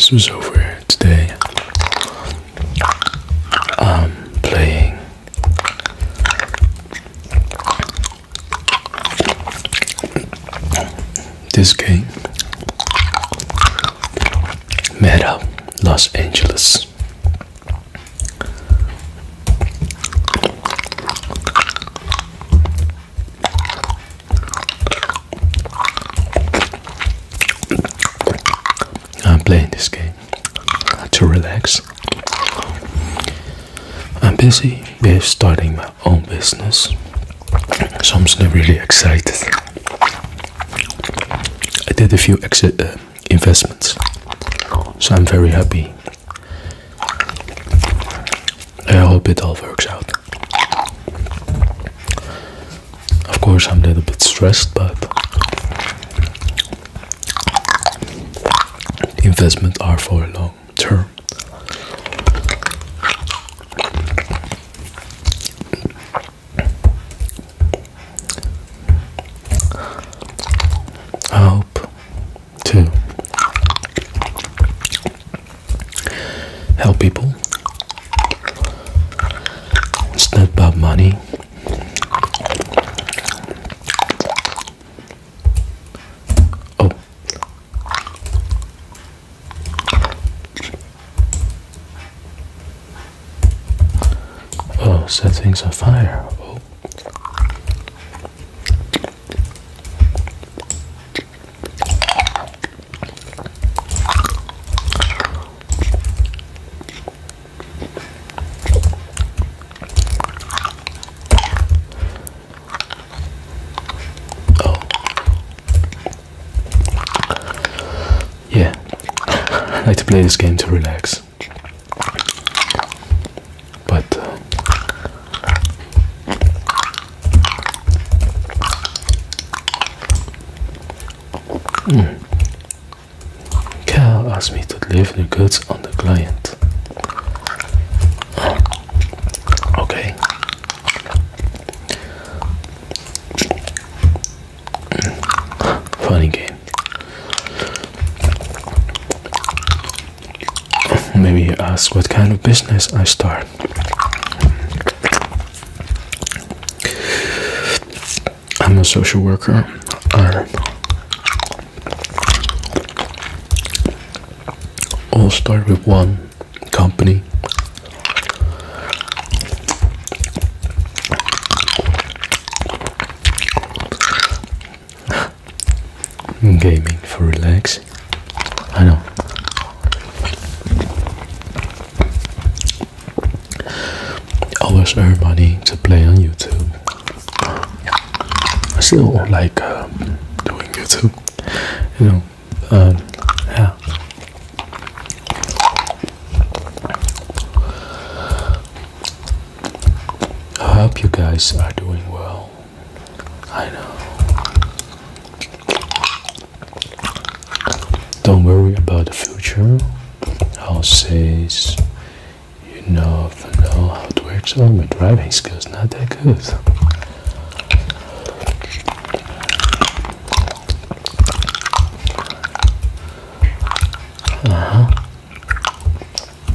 business was over playing this game to relax. I'm busy with starting my own business, so I'm just really excited. I did a few exit uh, investments, so I'm very happy. I hope it all works out. Of course, I'm a little bit stressed, but investments are for a long term. I hope to help people. It's not about money. Oh. Oh, set things on fire. Oh. Yeah. I like to play this game to relax. But uh, hmm. Cal asked me to deliver the goods on the client. Okay. Funny game. Maybe you ask what kind of business I start. I'm a social worker. I all start with one company. Gaming for relaxing. I know. Earn money to play on YouTube. I still like um, doing YouTube. You know, um, yeah. I hope you guys are doing well. I know. Don't worry about the future. I'll say, you know Oh, my driving skills not that good. Uh huh.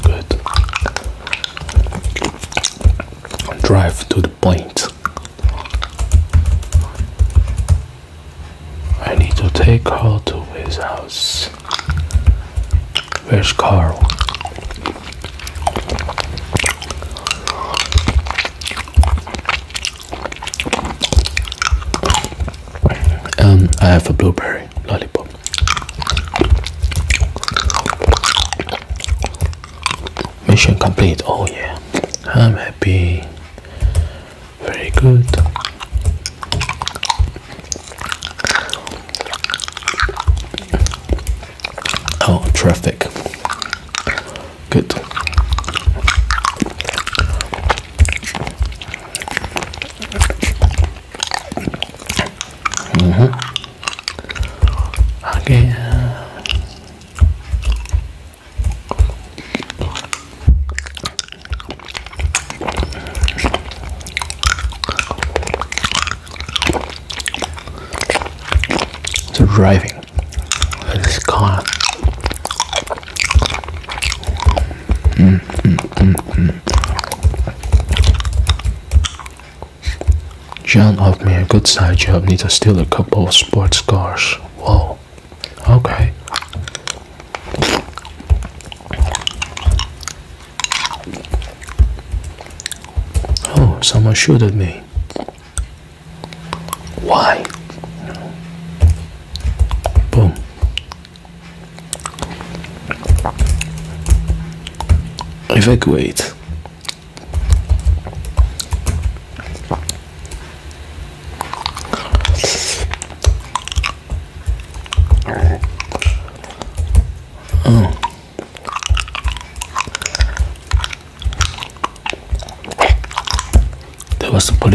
Good. Drive to the point. I need to take Carl to his house. Where's Carl? Um, I have a blueberry lollipop. Mission complete. Oh yeah, I'm happy. Very good. Oh, traffic. Good. Mm-hmm. Okay. So driving this car John offered me a good side job. Need to steal a couple of sports cars. Whoa. Okay. Oh, someone shoot at me. Why? Boom. Evacuate.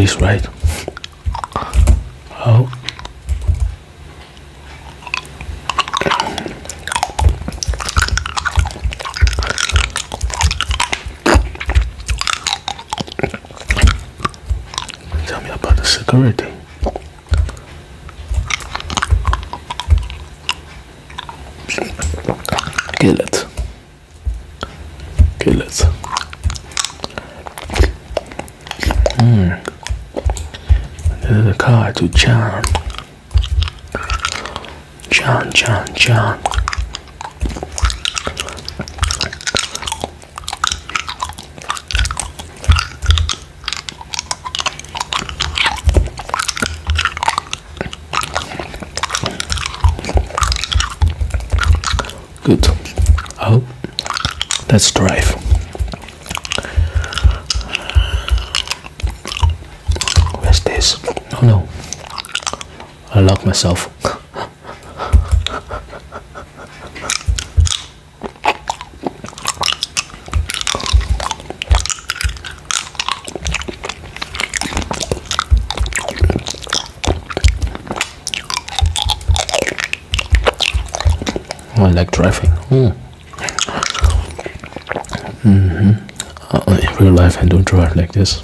this right? Oh. Tell me about the security. Okay, let's John, John. Good. Oh, let's drive. Where's this? Oh no. I locked myself. Oh, I like driving. Hmm. Mhm. Uh, in real life, I don't drive like this.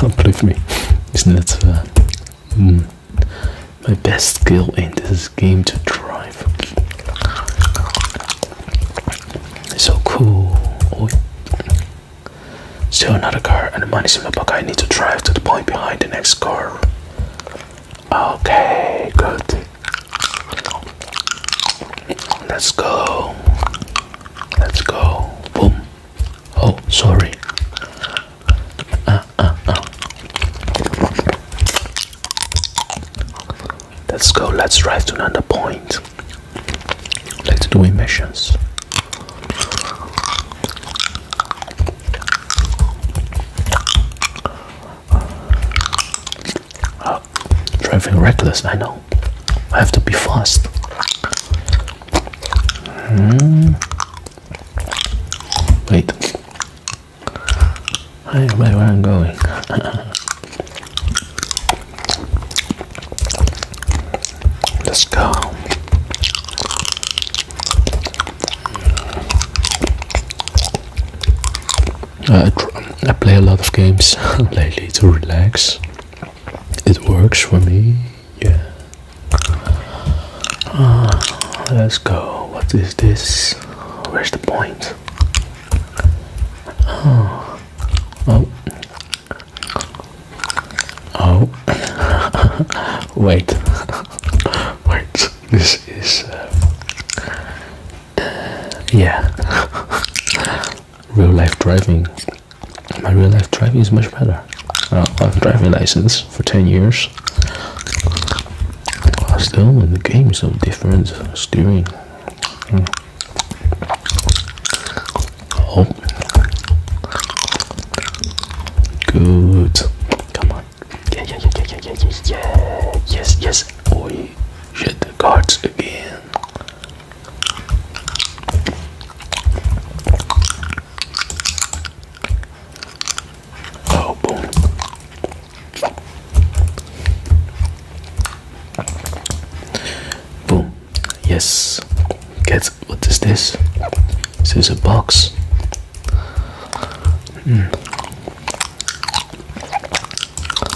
Believe me, isn't that uh, mm, my best skill in this game to drive? It's so cool. Oh, Still another car, and the money's in my pocket. I need to drive to the point behind the next car. Okay, good. Let's go. Let's go. Boom. Oh, sorry. Uh, uh, uh. Let's go. Let's drive to another point. Let's do missions. Oh, driving reckless, I know. I have to be fast. Hmm. Wait. Hey, where, where I'm going? Let's go. I, I play a lot of games lately to relax. It works for me, yeah. Ah, let's go. What is this? Where's the point? Oh. Oh. Oh. Wait. Wait. This is. Uh, yeah. real life driving. My real life driving is much better. Uh, I have a driving license for 10 years. Still, in the game is so different. Steering hmm box. Hmm.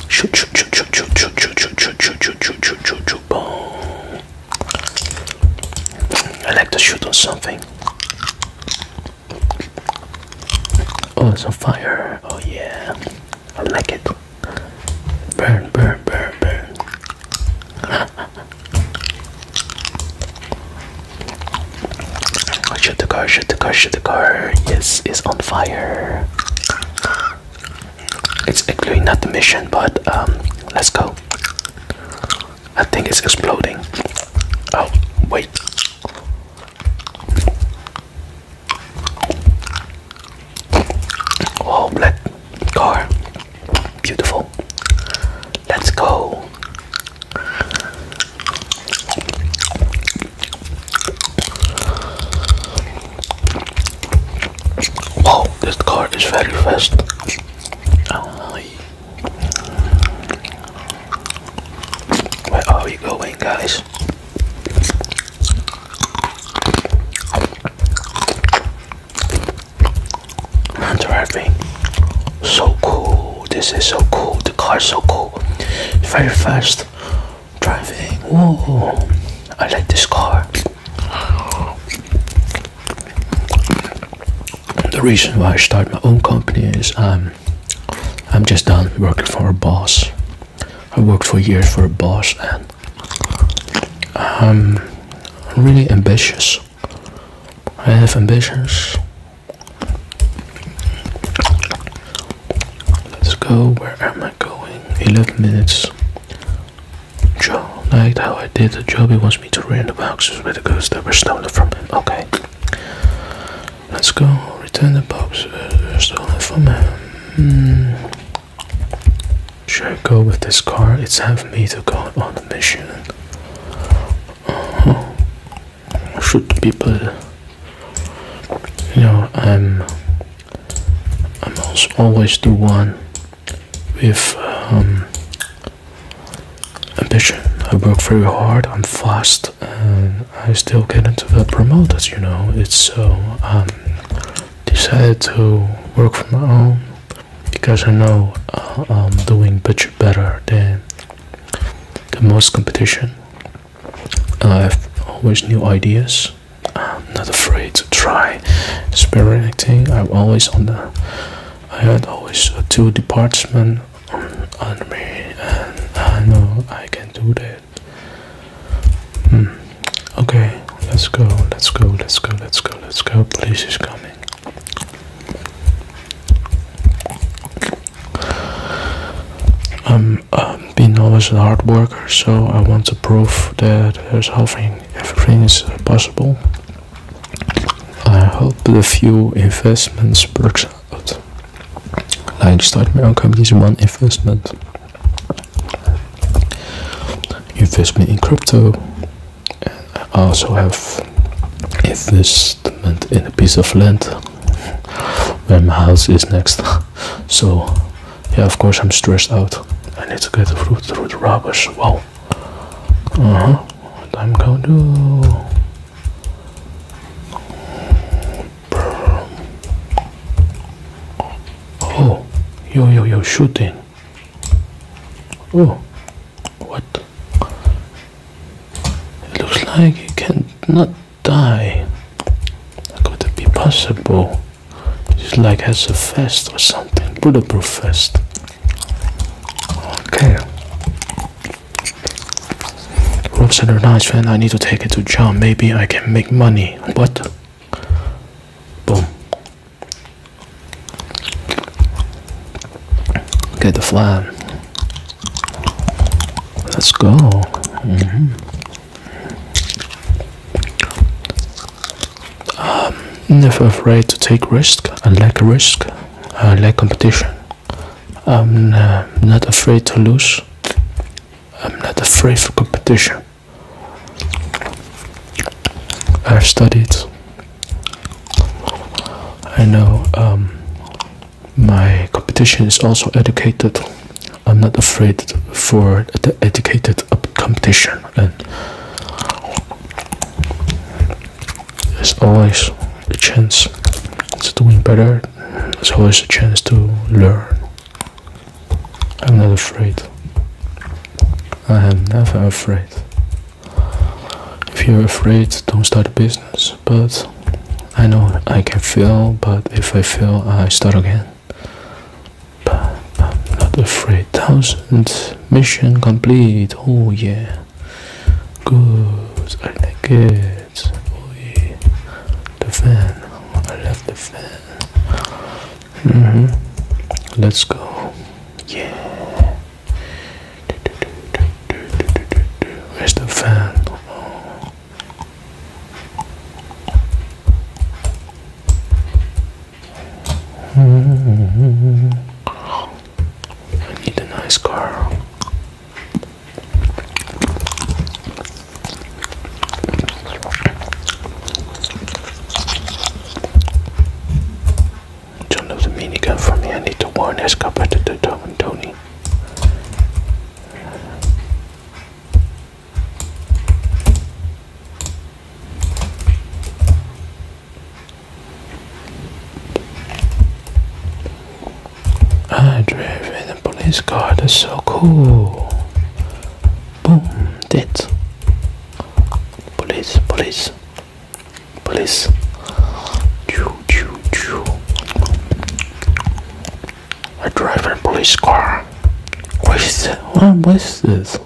Shoot, shoot, shoot, shoot, shoot, shoot, shoot, shoot, shoot, shoot, shoot, shoot, shoot, shoot, shoot, boom. I like to shoot on something. Oh, it's on fire. Oh yeah. I like it. Shoot the car. Yes, it's on fire. It's actually not the mission, but um, let's go. I think it's exploding. Oh, wait. Oh, black car. Beautiful. Let's go. Wow, this car is very fast. Where are we going, guys? Driving. So cool. This is so cool. The car is so cool. Very fast. Driving. Whoa. I like this car. The reason why I started my own company is um, I'm just done working for a boss. I worked for years for a boss and I'm really ambitious. I have ambitions. Let's go. Where am I going? 11 minutes. Joe liked how I did the job. He wants me to rent the boxes with the goods that were stolen from him. Okay. Let's go. Return the boxes stolen from him. Should I go with this car? It's half me to go on the mission. Uh-huh. Shoot people. You know, I'm. I'm also always the one with um, ambition. I work very hard. I'm fast, and I still get into the promoters. You know, it's so. Um, decided to work for my own because I know uh, I'm doing much better than the most competition. I have always new ideas. I'm not afraid to try experimenting. I'm always on the. I had always two departments on, under me, and I know I can do that. Hmm. Okay, let's go, let's go, let's go, let's go, let's go. Police is coming. I'm being always a hard worker, so I want to prove that there's everything, everything is possible. I hope the few investments works out. Like start my own company is one investment. Investment in crypto. And I also have investment in a piece of land where my house is next. so yeah, of course I'm stressed out. I need to get through through the rubbish. Wow. Uh huh. What I'm going to. Do. Oh, yo yo yo, shooting. Oh, what? It looks like you cannot die. How could it be possible? It's like has a vest or something, bulletproof vest. Okay. Are nice, man. I need to take it to John. Maybe I can make money. What? Boom. Get the flag. Let's go. Mhm. Um, never afraid to take risk. I like risk. I like competition. I'm uh, not afraid to lose. I'm not afraid for competition. I've studied. I know um, my competition is also educated. I'm not afraid for the educated competition, and there's always a chance to doing better. There's always a chance to learn. I'm not afraid. I am never afraid. You're afraid, don't start a business. But I know I can fail, but if I fail, I start again. But I'm not afraid. Thousand mission complete. Oh yeah. Good. I like it. Oh yeah. The fan. I love the fan. Mm-hmm. Let's go. Yeah. Where's the fan? Oh. I need a nice car. Don't have the minigun for me. I need to warn Escapade to Tom and Tony. I drive in a police car, that's so cool. Boom, dead. Police, police, police. Choo, choo, choo. I drive a police car. What is it? What, is this?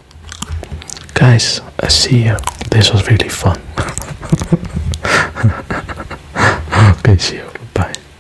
Guys, I see you. This was really fun.